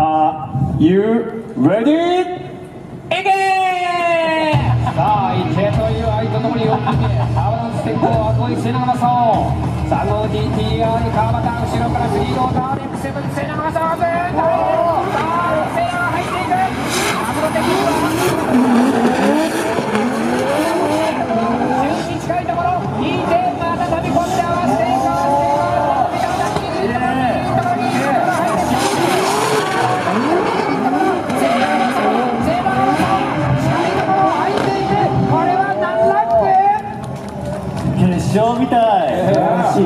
Are You ready? いけさあ池という愛とともに4人目アバランス先行後追い瀬長正3号 GTR 川端後ろからスリーローダーレックセブン瀬長正場みたい。